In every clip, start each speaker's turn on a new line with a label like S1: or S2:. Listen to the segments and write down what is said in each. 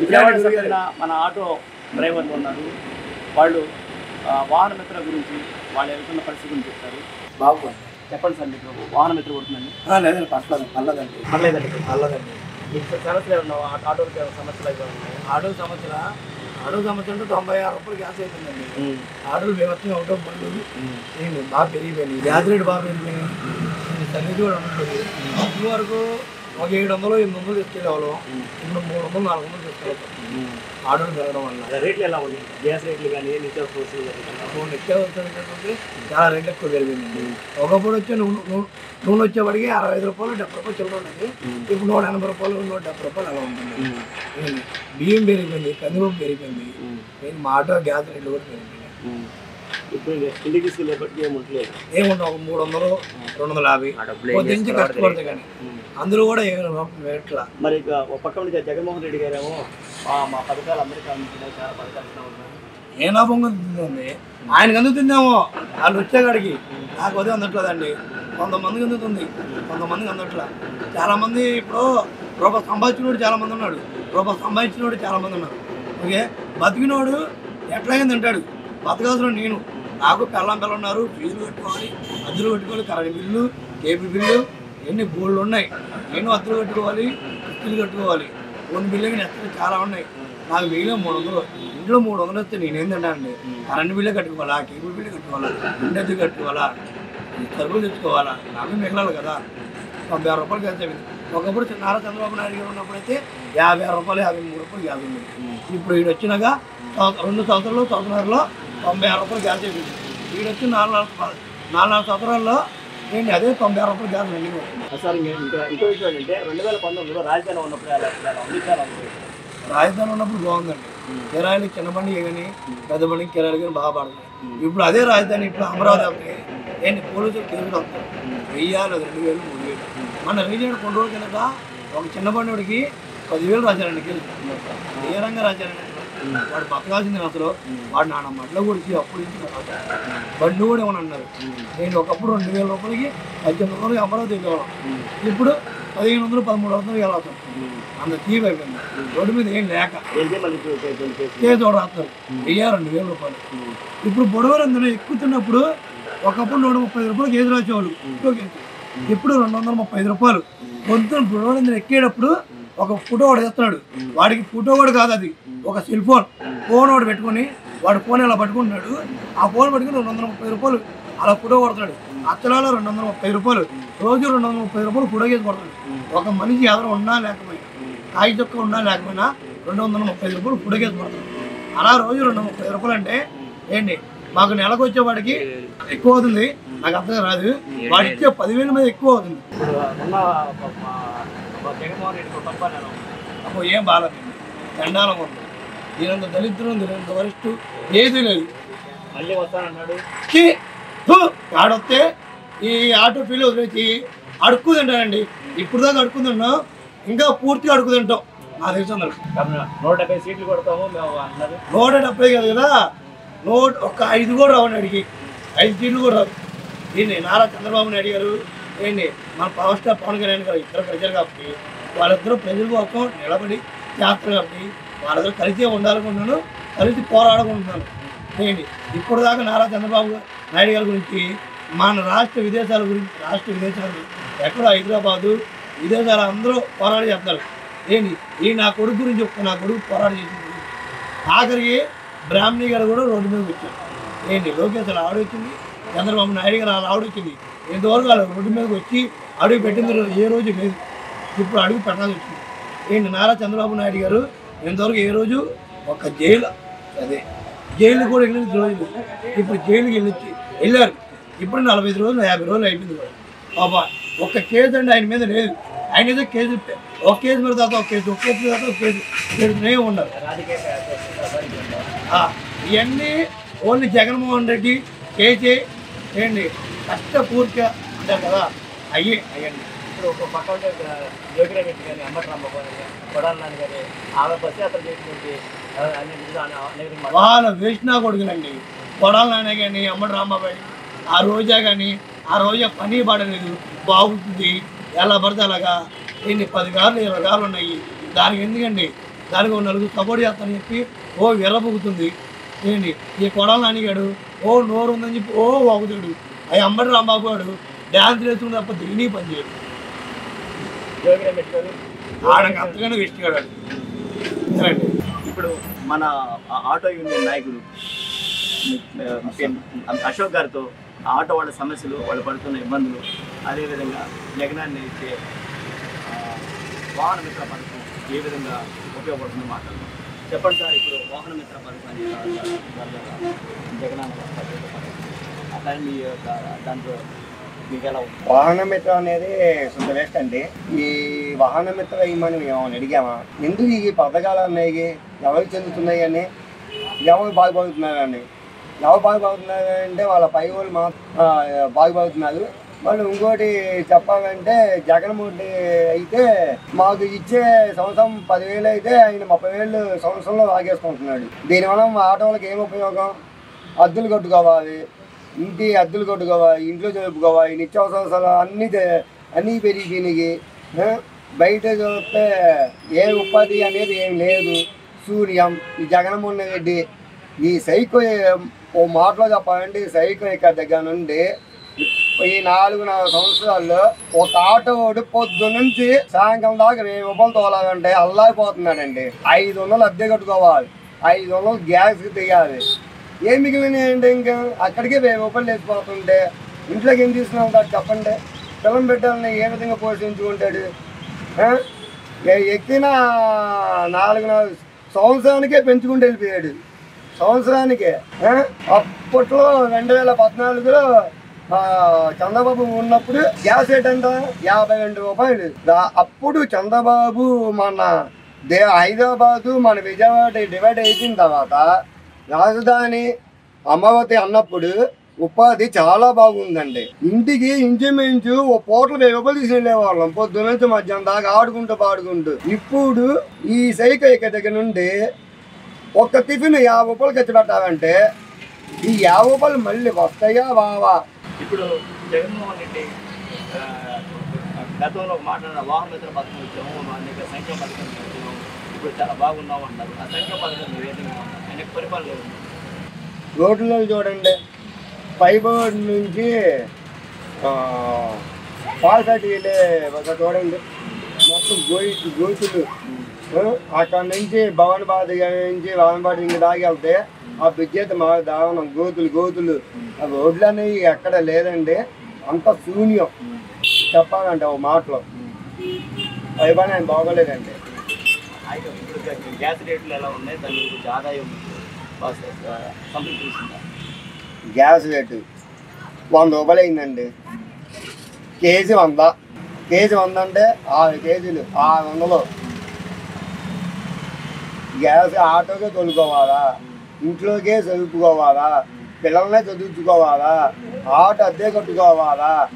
S1: విజయవాడ మన ఆటో డ్రైవర్లు ఉన్నారు. వాళ్ళు వాహన మిత్ర గురించి వాళ్ళు వెళ్తున్న పరిస్థితి గురించి చెప్తారు.
S2: బాగుంది
S1: చెప్పండి సార్ మీకు వాహన మిత్ర కొడుతుందండి
S2: లేదండి పర్లేదు పర్లేదండి.
S1: పర్లేదండి.
S2: పర్లేదండి.
S1: మీకు సమస్యలు ఏమన్నా ఆటోలకి ఏమైనా సమస్యలు అయితే ఉన్నాయి?
S2: ఆటో సంవత్సరం ఆటో సంవత్సరం అంటే తొంభై ఆరు రూపాయలు గ్యాస్ అయిపోయిందండి. ఆటోలు వ్యవస్థ బండ్లు ఏంటి బాగా పెరిగిపోయింది గ్యాస్ రేటు బాగా పెరిగిపోయింది తల్లి కూడా ఉంటుంది వరకు ఒక ఏడు వందలు ఎనిమిది వందలు తీసుకెళ్ళేవాళ్ళం ఇప్పుడు మూడు వందలు నాలుగు వందలు తీసుకెళ్తాం ఆటోలు పెరగడం వల్ల.
S1: రేట్లు ఎలా ఉంది గ్యాస్ రేట్లు కానీ నిత్యావసర
S2: అప్పుడు నిత్యావసర చాలా రేట్లు ఎక్కువ పెరిగిందండి ఒకప్పుడు వచ్చే నూనె నూనె వచ్చేవాడికి అరవై ఐదు రూపాయలు డెబ్బై రూపాయలు చిల్లర ఉండేది ఇప్పుడు నూట ఎనభై రూపాయలు నూట డెబ్బై రూపాయలు అలా ఉంటుంది? బియ్యం పెరిగిపోయింది కందిపప్పు పెరిగిపోయింది? మా ఆటో గ్యాస్ రేట్లు కూడా పెరిగిపోయింది
S1: ఇప్పుడు ఇంటికి తీసుకెళ్ళేపటికి ఏముంటలేదు
S2: ఏముంటాం ఒక మూడు వందలు రెండు వందల యాభై. పొద్దుంచి కష్టపడితే కానీ. అందులో కూడా ఏమి ఎట్లా?
S1: మరి ఇక ఒక పక్క నుంచి జగన్మోహన్ రెడ్డి గారేమో ఆ, మా పథకాలు అందరికీ అందుతున్నాయి చాలా పథకాలు
S2: ఏ లాభం అందుతుంది ఆయనకు అందుతుందేమో వాళ్ళు వచ్చేకాడికి నాకు అదే అందట్లేదండి. కొంతమందికి అందుతుంది కొంతమందికి అందట్లా. చాలా మంది ఇప్పుడు రూపాయి సంపాదించినోడు చాలా మంది ఉన్నాడు. రూపాయి సంపాదించినోడు చాలా మంది ఉన్నారు. ఓకే? బతికినోడు ఎట్లాగైంది అంటాడు బతకాల్సిన నేను. నాకు పెళ్ళం పిల్ల ఉన్నారు ఫీజులు కట్టుకోవాలి అద్దెలు కట్టుకోవాలి కరెంట్ బిల్లు కేబుల్ బిల్లు ఎన్ని బోళ్ళు ఉన్నాయి. నేను అద్దెలు కట్టుకోవాలి కిస్తులు కట్టుకోవాలి. ఫోన్ బిల్లు కానీ ఎక్కడ చాలా ఉన్నాయి. నాకు వెయ్యిలో మూడు వందలు ఇంట్లో మూడు వందలు వస్తే నేనేం తింటానండి? కరెంట్ బిల్లు కట్టుకోవాలా కేబుల్ బిల్లు కట్టుకోవాలా ఇంటి కట్టుకోవాలా సరుకులు తెచ్చుకోవాలా నాకు మిగలాలి కదా. తొంభై ఆరు రూపాయలు కలిసి ఒకప్పుడు నారా చంద్రబాబు నాయుడు గారు ఉన్నప్పుడు అయితే యాభై ఆరు రూపాయలు యాభై మూడు రూపాయలు యాభై ఇప్పుడు ఈడు వచ్చినాక రెండు సంవత్సరాలు సంవత్సరాల్లో తొంభై ఆరు రూపాయలు గ్యాస్ అయిపోయింది. ఈడు వచ్చి నాలుగు నాలుగు నాలుగు నాలుగు సంవత్సరాల్లో ఏంటి అదే తొంభై ఆరు రూపాయలు గ్యాస్ వెళ్ళి
S1: సార్ ఇంకా ఇంకా విషయం ఏంటంటే రెండు వేల పంతొమ్మిదిలో రాజధాని ఉన్నప్పుడు.
S2: రాజధాని ఉన్నప్పుడు బాగుందండి. కిరాయిలు చిన్న బండి కానీ పెద్ద బండికి కిరాయిలు కానీ బాగా పడుతుంది ఇప్పుడు అదే రాజధాని ఇప్పుడు అమరావతి ఏంటి? పోలీసులు కేసులు వస్తారు వెయ్యాలి రెండు వేలు మూడు వేలు. మన రీజన్ కొన్ని రోజుల కిందట ఒక చిన్న బండికి పదివేలు రాశారండి కేసు ఏ రంగా రాశారండి వాడు బతకాల్సింది అసలు. వాడు నాన్న మడ్ల కొడిచి అప్పుడు. బండి కూడా ఏమని అన్నారు. నేను ఒకప్పుడు రెండు వేల రూపాయలకి పద్దెనిమిది వందలకి అమరావతి వెళ్ళేవాళ్ళం. ఇప్పుడు పదిహేను వందలు పదమూడు వందలు వెళ్ళాల్సి అంత తీపి అయిపోయింది. రోడ్డు మీద ఏం లేక ఒకటి రాస్తారు. వెయ్యి రెండు వేల రూపాయలు. ఇప్పుడు బొడవరందులో ఎక్కుతున్నప్పుడు ఒకప్పుడు నూట ముప్పై ఐదు రూపాయలు కేసు రాసేవాళ్ళు? ఇప్పుడు రెండు వందల ముప్పై ఐదు రూపాయలు. పొద్దున బొడవరందులో ఎక్కేటప్పుడు ఒక ఫోటో వాడు చేస్తున్నాడు వాడికి ఫోటో కూడా కాదు అది. ఒక సెల్ ఫోన్. ఫోన్ వాడు పెట్టుకొని వాడు ఫోన్ ఇలా పట్టుకుంటున్నాడు? ఆ ఫోన్ పట్టుకుని రెండు వందల ముప్పై రూపాయలు అలా ఫోటో కొడుతున్నాడు. అచ్చలాలో రెండు వందల ముప్పై రూపాయలు. రోజు రెండు వందల ముప్పై రూపాయలు ఫోటో కేసు కొడుతున్నాడు. ఒక మనిషి ఎవరు ఉన్నా లేకపోయినా కాయి చొక్క ఉన్నా లేకపోయినా రెండు వందల ముప్పై రూపాయలు ఫోటో కేసు కొడుతున్నాడు. అలా రోజు రెండు ముప్పై రూపాయలు అంటే ఏంటి? మాకు నెలకు వచ్చేవాడికి ఎక్కువ అవుతుంది. నాకు అర్థం రాదు వాడు పదివేల మీద ఎక్కువ అవుతుంది
S1: ఇప్పుడు ఉన్న మా- మా జగన్మోహన్ రెడ్డి కుటుంబ నేను
S2: అప్పుడు ఏం బాగాలేదు. దండాలం ఉంది. దీనంత దళిద్రం దీనంత వరస్ట్ ఏది లేదు.
S1: మళ్ళీ వస్తానన్నాడు!
S2: ఆడొస్తే ఈ ఆటో ఫీల్ వదిలేసి అడుక్కు తింటానండి. ఇప్పుడు దాకా అడుక్కు తింటాం ఇంకా పూర్తిగా అడుక్కు తింటాం. నా తెలిసిన.
S1: కాబట్టి నూట డెబ్బై సీట్లు కొడతాము
S2: నూట డెబ్బై కాదు కదా? నూట ఒక్క ఐదు కూడా రావండి అడిగి. ఐదు సీట్లు కూడా రావు దీన్ని నారా చంద్రబాబు నాయుడు గారు ఏంటి మన పవర్ స్టార్ పవన్ కళ్యాణ్ గారు ఇద్దరు ప్రజలు కాబట్టి వాళ్ళిద్దరూ ప్రజల కోసం నిలబడి చేస్తారు కాబట్టి వాళ్ళిద్దరూ కలిసే ఉండాలనుకుంటున్నాను కలిసి పోరాడుకుంటున్నాను ఏంటి ఇప్పుడు దాకా నారా చంద్రబాబు నాయుడు గారి గురించి మన రాష్ట్ర విదేశాల గురించి రాష్ట్ర విదేశాలు ఎక్కడో హైదరాబాదు విదేశాలు అందరూ పోరాడి చెప్తారు. ఏంటి ఈ నా కొడుకు గురించి ఒక్క నా కొడుకు పోరాడి చేసింది. ఆఖరికి బ్రాహ్మణి గారు కూడా రోడ్డు మీద వచ్చారు. ఏంటి లోకేష్ అలా ఆవిడ వచ్చింది చంద్రబాబు నాయుడు గారు అలా ఆవిడ వచ్చింది ఇంతవరకు వాళ్ళు రోడ్డు మీదకి వచ్చి అడుగు పెట్టింది ఏ రోజు లేదు. ఇప్పుడు అడుగు పెట్టాల్సి వచ్చింది. ఏంటి నారా చంద్రబాబు నాయుడు గారు ఇంతవరకు ఏ రోజు ఒక జైలు అదే జైలు కూడా వెళ్ళింది రోజులు ఇప్పుడు జైలుకి వెళ్ళొచ్చి వెళ్ళారు. ఇప్పుడు నలభై ఐదు రోజులు యాభై రోజులు అయిపోయింది కూడా. పాప ఒక్క కేసు అండి ఆయన మీద లేదు. ఆయన ఏదో కేసు ఒక కేసు మీద తర్వాత ఒక కేసు ఒక కేసు మీద తర్వాత ఒక కేసు పెడుతూనే ఉన్నారు. ఇవన్నీ ఓన్లీ జగన్మోహన్ రెడ్డి కేసీ ఏంటి? కష్టపూర్తిగా అంటారు కదా. అయ్యి అయ్యండి.
S1: ఇప్పుడు ఒక పక్క ఉంటే యోగిరెడ్డి కానీ అంబటి రాంబాబు కానీ కానీ ఆమె బస్సు యాత్ర చేసినటువంటి
S2: వాళ్ళ వేసినా కొడుకులండి. కొడాలి నానే కానీ అమ్మడి ఆ రోజా కానీ ఆ రోజా పని పడలేదు. బాగుంటుంది. ఎలా పడితే అలాగా. ఎన్ని పది కార్లు ఇరవై కార్లు ఉన్నాయి. దానికి ఎందుకండి? దానికి ఒక నలుగురు సపోర్ట్ చేస్తానని చెప్పి ఓ విర్రబుగుతుంది ఏంటి? ఈ కొడాలని అడిగాడు ఓ నోరు ఉందని చెప్పి ఓ వాగుతాడు అవి అంబటి రాంబాబు వాడు డ్యాన్స్ వేసుకుని తప్ప దీని పని చేయడు. ఆడకి అంతగానే వెస్టిగాడు
S1: ఇప్పుడు మన ఆటో యూనియన్ నాయకుడు అశోక్ గారితో ఆటో వాళ్ళ సమస్యలు వాళ్ళు పడుతున్న ఇబ్బందులు అదేవిధంగా జగనాన్ని ఇచ్చే వాహన మిత్ర పథకం ఏ విధంగా ఉపయోగపడుతుందో మాట్లాడుతున్నాం చెప్పండి సార్ ఇప్పుడు వాహన మిత్ర పథకాన్ని జగనాన్న అట్లా మీ యొక్క దాంట్లో మీకు ఎలా
S3: వాహన మిత్ర అనేది కొంత వేస్ట్ అండి. ఈ వాహన మిత్ర ఇమ్మని మేము అడిగామా? ఎందుకు ఈ పథకాలు ఉన్నాయి ఎవరికి చెందుతున్నాయి అని? ఎవరు బాగుపడుతున్నారని ఎవరు బాగుపడుతున్నారు అంటే వాళ్ళ పై వాళ్ళు మా బాగుపడుతున్నారు. మళ్ళీ ఇంకోటి చెప్పాలంటే జగన్మోహన్ అయితే మాకు ఇచ్చే సంవత్సరం పదివేలు అయితే ఆయన ముప్పై వేలు సంవత్సరంలో లాగేసుకుంటున్నాడు దీనివల్ల మా ఆటోలకు ఏం ఉపయోగం? అద్దులు కట్టుకోవాలి ఇంటి అద్దులు కట్టుకోవాలి ఇంట్లో జరుపుకోవాలి నిత్యావసరాలు అన్నీ అన్నీ పెరిగిపోయినాయి. బయట చూస్తే ఏ ఉపాధి అనేది ఏం లేదు. సూర్యం ఈ జగన్మోహన్ రెడ్డి ఈ సైకో ఓ మాటలో చెప్పాలంటే సైకో ఇక్కడ దగ్గర నుండి ఈ నాలుగు నాలుగు సంవత్సరాల్లో ఒక ఆటోడు పొద్దు నుంచి సాయంకాలం దాకా వెయ్యి రూపాయలు తోలాలంటే అల్లాగిపోతున్నాడండి ఐదు వందలు అద్దె కట్టుకోవాలి. ఐదు వందలు గ్యాస్ తీయాలి. ఏం మిగిలినాయండి ఇంకా? అక్కడికే వెయ్యి రూపాయలు లేచిపోతుంటే ఇంట్లోకి ఏం తీసుకున్నాం చెప్పండి? పిల్లం పెట్టాలని ఏ విధంగా పోషించుకుంటాడు? ఎక్కిన నాలుగు నాలుగు సంవత్సరానికే పెంచుకుంటూ వెళ్ళిపోయాడు. సంవత్సరానికే అప్పట్లో రెండు వేల పద్నాలుగులో చంద్రబాబు ఉన్నప్పుడు గ్యాస్ రేట్ ఎంత? యాభై రెండు రూపాయలు. అప్పుడు చంద్రబాబు మన దే హైదరాబాదు మన విజయవాడ డివైడ్ అయిన తర్వాత రాజధాని అమరావతి అన్నప్పుడు ఉపాధి చాలా బాగుందండి. ఇంటికి ఇంచుమించు ఓ పూటలు వెయ్యి రూపాయలు తీసి వెళ్ళేవాళ్ళం పొద్దున నుంచి మధ్యాహ్నం దాకా ఆడుకుంటూ పాడుకుంటూ. ఇప్పుడు ఈ సైకిల్ దగ్గర నుండి ఒక్క టిఫిన్ యాభై రూపాయలు ఖర్చు పెట్టాలంటే ఈ యాభై రూపాయలు మళ్ళీ వస్తాయా బావా
S1: ఇప్పుడు జగన్మోహన్ రెడ్డి గతంలో మాట్లాడిన వాహన మిత్ర పథకం ఇచ్చాము అనేక సంఖ్య పథకం ఇచ్చాము ఇప్పుడు చాలా బాగున్నాం అంటారు ఆ సంఖ్య పథకం మీరు ఏ విధంగా పరిపాలన ఉంది
S3: రోడ్లలో చూడండి పైబోర్డ్ నుంచి ఆ, పాలసాటి వెళ్ళే ఒక చూడండి మొత్తం గోయి గోతులు అక్కడ నుంచి భవన్ బాధ నుంచి భవన్ బాధ ఇంక దాగి వెళ్తే ఆ బిజ్జేత మా దావనం గోతులు గోతులు. ఆ రోడ్లు అనేవి ఎక్కడ లేదండి. అంత శూన్యం. చెప్పాలంటే ఒక మాటలో. పైబాన్ ఆయన బాగోలేదండి.
S1: గ్యాస్ రేట్లు ఎలా ఉన్నాయి? దాని గురించి ఆదాయం బాగా సంతృప్తి చూసిందా?
S3: గ్యాస్ రేటు వంద రూపాయలు అయిందండి. కేజీ వంద. కేజీ వంద అంటే ఆరు కేజీలు. ఆరు వందలు. గ్యాస్ ఆటోకే తొలుకోవాలా? ఇంట్లోకే చదువుకోవాలా? పిల్లల్నే చదువుకోవాలా ఆటో అద్దె కట్టుకోవాలా?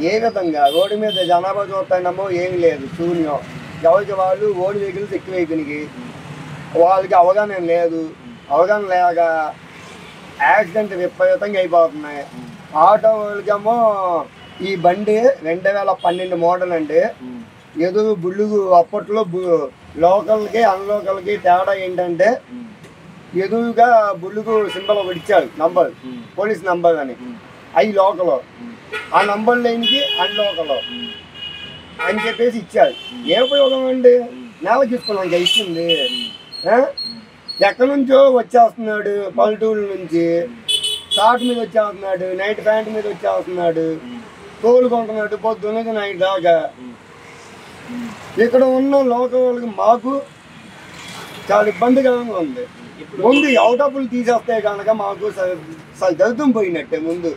S3: ఏ విధంగా? రోడ్డు మీద జనాభా చూస్తానేమో ఏం లేదు శూన్యం. ఎవరికి వాళ్ళు ఓడి వెహికల్స్ ఎక్కువ వెహికల్కి వాళ్ళకి అవగాహన లేదు. అవగాహన లేక యాక్సిడెంట్ విపరీతంగా అయిపోతున్నాయి. ఆటో వాళ్ళకేమో ఈ బండి రెండు వేల పన్నెండు మోడల్ అండి. ఎదురు బుల్లుగు అప్పట్లో బు- లోకల్కి అన్లోకల్కి తేడా ఏంటంటే ఎదురుగా బుల్లుకు సింబల్ ఒకటి ఇచ్చారు నంబర్ పోలీస్ నంబర్ అని. అవి లోకల్. ఆ నంబర్ లేనికి అన్లోకల్. అని చెప్పేసి ఇచ్చారు ఏ ఉపయోగం అండి? నేల చూసుకున్నాం ఇంకా ఇచ్చింది. ఎక్కడి నుంచో వచ్చేస్తున్నాడు పల్లెటూరు నుంచి. షార్ట్ మీద వచ్చేస్తున్నాడు నైట్ ప్యాంట్ మీద వచ్చేస్తున్నాడు. తోలు కొంటున్నాడు పొద్దున్నది నైట్ దాకా. ఇక్కడ ఉన్న లోకల్ వాళ్ళకి మాకు చాలా ఇబ్బందికరంగా ఉంది. ముందు అవుటప్పులు తీసేస్తే కనుక మాకు దరిద్రం పోయినట్టే ముందు.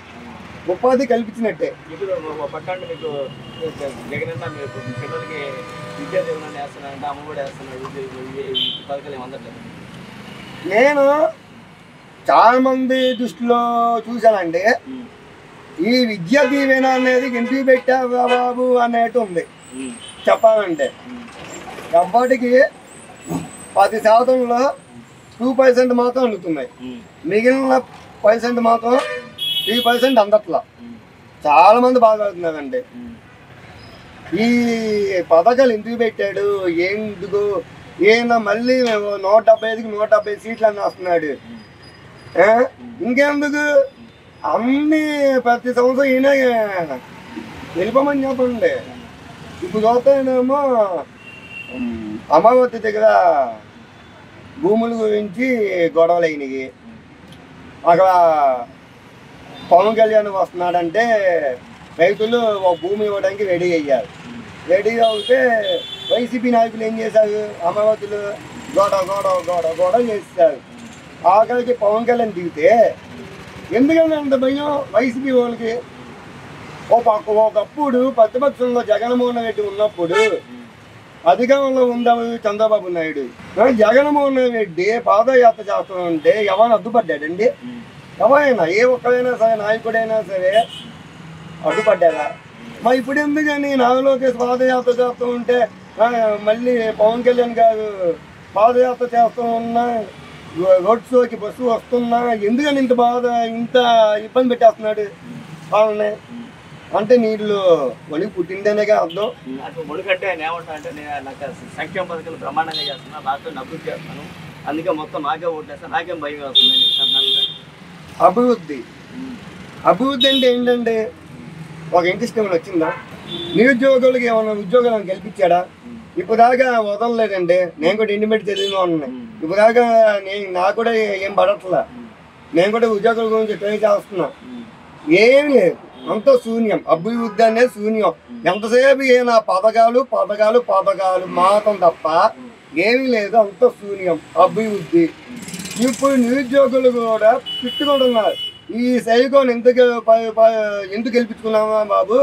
S3: ఉపాధి కల్పించినట్టే.
S1: ఇప్పుడు మీకు జగనన్న పిల్లలకి విద్యా దీవెన వేస్తున్నారంటే పథకాలు
S3: నేను చాలా మంది దృష్టిలో చూశానండి. ఈ విద్యా దీవెన అనేది ఎందుకు పెట్టావా బాబు అనేటు ఉంది చెప్పాలంటే. ఎవ్వటికి పది శాతంలో టూ పర్సెంట్ మాత్రం అందుతున్నాయి. మిగిలిన పర్సెంట్ మాత్రం త్రీ పర్సెంట్ అందట్లా. చాలా మంది బాధపడుతున్నారండి. ఈ పథకాలు ఎందుకు పెట్టాడు? ఎందుకు? ఈయన మళ్ళీ నూట డెబ్బై ఐదుకి నూట డెబ్బై సీట్లు అని వస్తున్నాడు? ఇంకెందుకు? అన్ని ప్రతి సంవత్సరం ఈయన వెళ్ళిపోమని చెప్పండి. ఇప్పుడు చూస్తేనేమో అమరావతి దగ్గర భూముల గురించి గొడవలు అయినాయి. అక్కడ పవన్ కళ్యాణ్ వస్తున్నాడంటే రైతులు ఒక భూమి ఇవ్వడానికి రెడీ అయ్యారు. రెడీ అవుతే వైసీపీ నాయకులు ఏం చేశారు? అమరావతిలో గొడవ గొడవ గొడవ గొడవ చేస్తారు ఆఖరికి పవన్ కళ్యాణ్ దిగితే ఎందుకంటే అంత భయం? వైసీపీ వాళ్ళకి ఓ పక్క ఒకప్పుడు ప్రతిపక్షంలో జగన్మోహన్ రెడ్డి ఉన్నప్పుడు అధికారంలో ఉండవు చంద్రబాబు నాయుడు. జగన్మోహన్ రెడ్డి పాదయాత్ర చేస్తుంటే ఎవరు అడ్డుపడ్డాడండి? ఎవరైనా ఏ ఒక్కరైనా సరే నాయకుడైనా సరే అడ్డుపడ్డారా మరి ఇప్పుడు ఎందుకని నాగలోకి పాదయాత్ర చేస్తూ ఉంటే మళ్ళీ పవన్ కళ్యాణ్ గారు పాదయాత్ర చేస్తూ ఉన్నా రోడ్ షోకి బస్సు వస్తున్నా ఎందుకని ఇంత బాధ ఇంత ఇబ్బంది పెట్టేస్తున్నాడు? వాళ్ళని అంటే నీళ్ళు వణికి పుట్టిందనేగా అర్థం.
S1: అటు ముడికంటే ఆయన ఏమంటానంటే నేను నాకు సంక్షేమ పథకాలు బ్రహ్మాండంగా చేస్తున్నా రాష్ట్రాన్ని అభివృద్ధి చేస్తాను. అందుకే మొత్తం నాకే ఓట్లేస్తాను నాకేం భయం వేస్తుంది.
S3: అభివృద్ధి. అభివృద్ధి అంటే ఏంటంటే ఒక ఇంట్రెస్ట్ ఏమైనా వచ్చిందా నిరుద్యోగులకి ఏమైనా ఉద్యోగాలను కల్పించాడా? ఇప్పుడు దాకా వదలలేదండి నేను కూడా ఇండిపెండెంట్ చదివిన ఉన్నాయి ఇప్పుడు దాకా నేను నాకు కూడా ఏం పడట్లా. నేను కూడా ఉద్యోగుల గురించి ట్రై చేస్తున్నా. ఏమి లేదు. అంత శూన్యం. అభివృద్ధి అనేది శూన్యం. ఎంతసేపు ఈయన పథకాలు పథకాలు పథకాలు మాత్రం తప్ప ఏమీ లేదు. అంత శూన్యం. అభివృద్ధి. ఇప్పుడు నిరుద్యోగులు కూడా తిట్టుకుంటున్నారు. ఈ సైకోని ఎందుకు ప- ప- ఎందుకు గెలిపించుకున్నామా బాబు?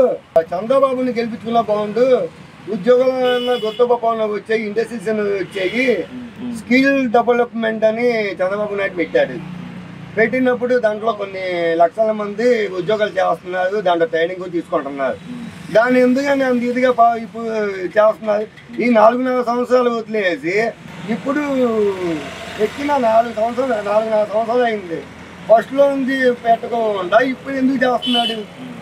S3: చంద్రబాబుని గెలిపించుకున్నా బాగుండు. ఉద్యోగాలన్నా గొప్ప పవన్ వచ్చాయి ఇండస్ట్రీస్ వచ్చాయి. స్కిల్ డెవలప్మెంట్ అని చంద్రబాబు నాయుడు పెట్టాడు. పెట్టినప్పుడు దాంట్లో కొన్ని లక్షల మంది ఉద్యోగాలు చేస్తున్నారు దాంట్లో ట్రైనింగ్ తీసుకుంటున్నారు. దాన్ని ఎందుకని అంత ఇదిగా పా- ఇప్పుడు చేస్తున్నారు? ఈ నాలుగున్నర సంవత్సరాలు వదిలేసి ఇప్పుడు ఎక్కిన నాలుగు సంవత్సరాలు నాలుగున్నర సంవత్సరాలు అయింది. ఫస్ట్లో నుంచి పెట్టుకోకుండా ఇప్పుడు ఎందుకు చేస్తున్నాడు?